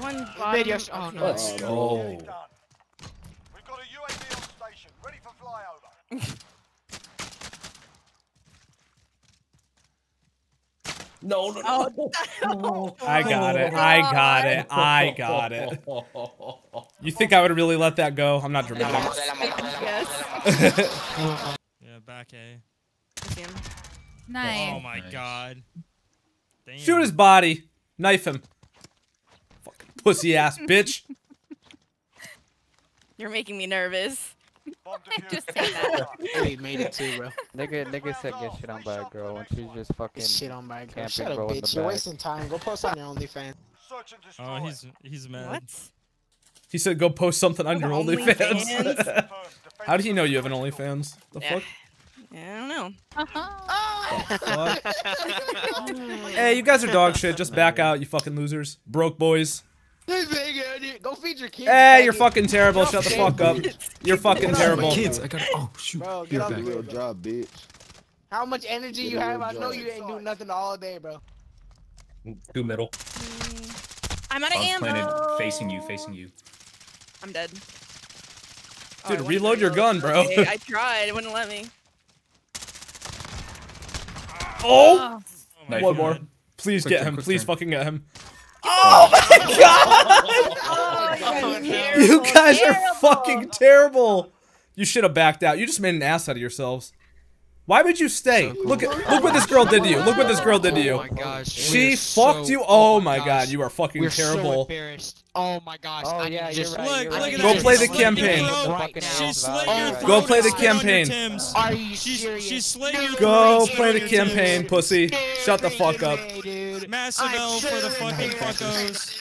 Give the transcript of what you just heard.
One bottom. Mid. Oh, no. Let's go. Oh. We've got a UAV on station, ready for flyover. No, no, no. Oh, I got it. I got it. I got it. You think I would really let that go? I'm not dramatic. yes. Yeah, back A. I see him. Nice. Oh my Nice. god. Damn. Shoot his body. Knife him. Fucking pussy ass bitch. You're making me nervous. Just say that. We made it too, bro. Nigga, nigga said get shit on by a girl and she's just fucking. Get shit on my girl. Camping Shut up, bro in the bitch. You're wasting time. Go post on your OnlyFans. Search and destroy. Oh, he's he's mad. What? He said go post something on your OnlyFans. OnlyFans? Confirmed. Defend How do you know you have an. OnlyFans? The Yeah. fuck? Yeah, I don't know. Uh-huh. Hey, you guys are dog shit. Just back out, you fucking losers. Broke boys. This nigga, dude, Go feed your kids. Hey, you're fucking terrible. Shut the fuck up. You're fucking terrible. Kids, I got. Oh shoot. Bro, get You're off back. the Real job, bitch. How much energy Get you have? I know job. you ain't doing nothing all day, bro. Two middle. I'm out of Bombs ammo. planted. Facing you. Facing you. I'm dead. Oh, Dude, I wanted to reload your gun, bro. Okay, I tried. It wouldn't let me. Oh! Oh my One God. more. Please Quick get turn, him. Please turn. fucking get him. Oh my god! Oh, you guys are fucking terrible. You should have backed out. You just made an ass out of yourselves. Why would you stay? Look at look what this girl did to you. Look what this girl did to you. Oh you. my gosh. She we're fucked so- you. Oh, oh my my gosh. god, you are fucking We're so terrible. embarrassed. Oh my gosh. Oh, I yeah, need you're just right, Look, you're look right. at oh, Go play the campaign. throat. She slit your throat Go play the spit on your campaign. Timbs. Are you serious? she's slitting your Go play the campaign, pussy. Shut the fuck up. Massive L for the fucking fuckos.